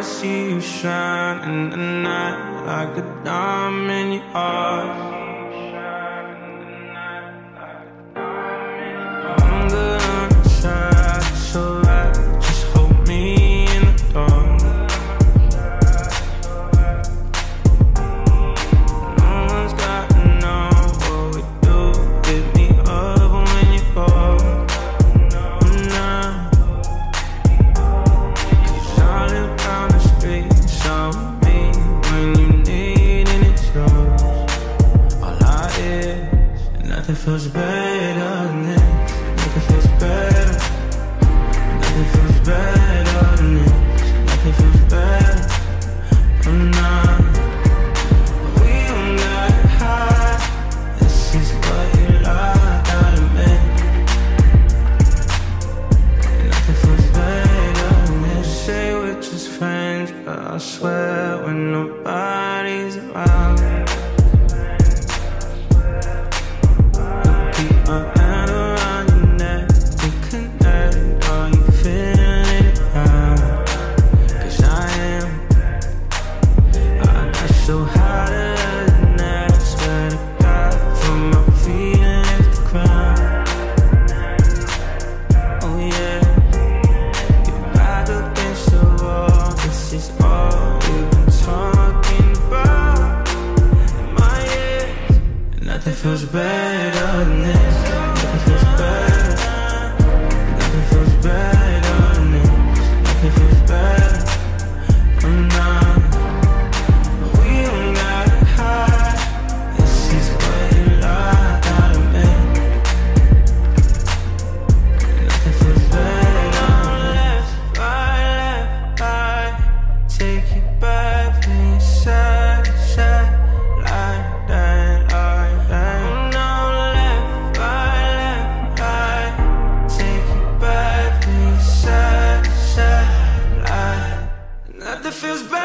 to see you shine in the night like a diamond you are. Nothing feels better than this. Nothing feels better. Nothing feels better than this. Nothing feels better. I'm not. We don't got. This is what you me. Nothing feels better than we're just friends, but I swear when nobody's around. Nothing feels better than this. feels better.